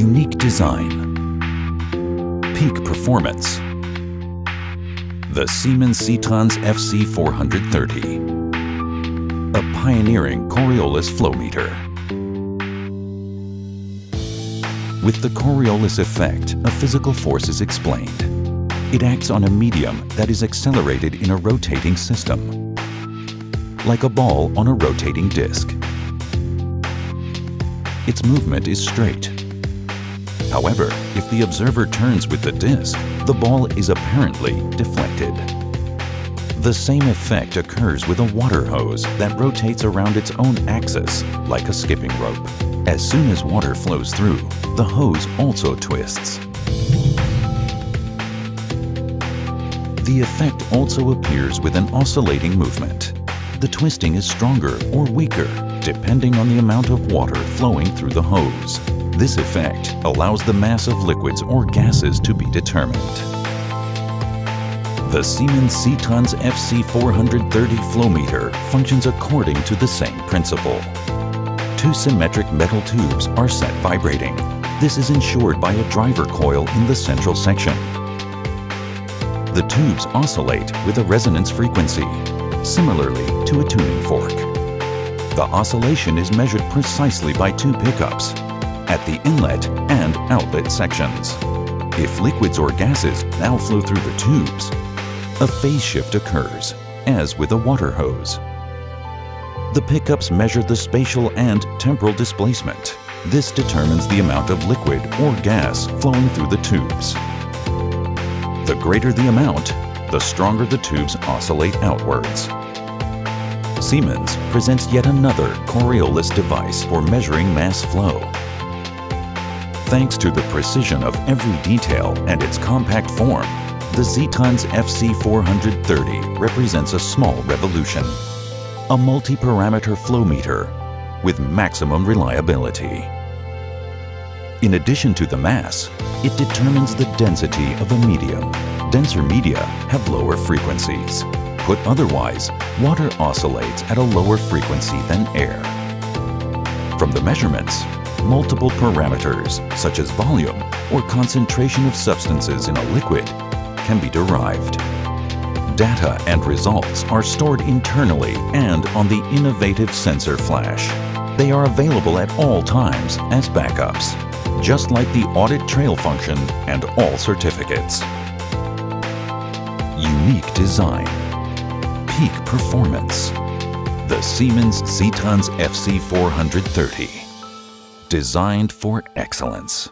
Unique design. Peak performance. The Siemens SITRANS FC430. A pioneering Coriolis flow meter. With the Coriolis effect, a physical force is explained. It acts on a medium that is accelerated in a rotating system, like a ball on a rotating disc. Its movement is straight. However, if the observer turns with the disc, the ball is apparently deflected. The same effect occurs with a water hose that rotates around its own axis, like a skipping rope. As soon as water flows through, the hose also twists. The effect also appears with an oscillating movement. The twisting is stronger or weaker, depending on the amount of water flowing through the hose. This effect allows the mass of liquids or gases to be determined. The Siemens SITRANS FC430 flow meter functions according to the same principle. Two symmetric metal tubes are set vibrating. This is ensured by a driver coil in the central section. The tubes oscillate with a resonance frequency, similarly to a tuning fork. The oscillation is measured precisely by two pickups at the inlet and outlet sections. If liquids or gases now flow through the tubes, a phase shift occurs, as with a water hose. The pickups measure the spatial and temporal displacement. This determines the amount of liquid or gas flowing through the tubes. The greater the amount, the stronger the tubes oscillate outwards. Siemens presents yet another Coriolis device for measuring mass flow. Thanks to the precision of every detail and its compact form, the SITRANS FC430 represents a small revolution. A multi-parameter flow meter with maximum reliability. In addition to the mass, it determines the density of a medium. Denser media have lower frequencies. Put otherwise, water oscillates at a lower frequency than air. From the measurements, multiple parameters such as volume or concentration of substances in a liquid can be derived. Data and results are stored internally and on the innovative sensor flash. They are available at all times as backups just like the audit trail function and all certificates. Unique design. Peak performance. The Siemens SITRANS FC430. Designed for excellence.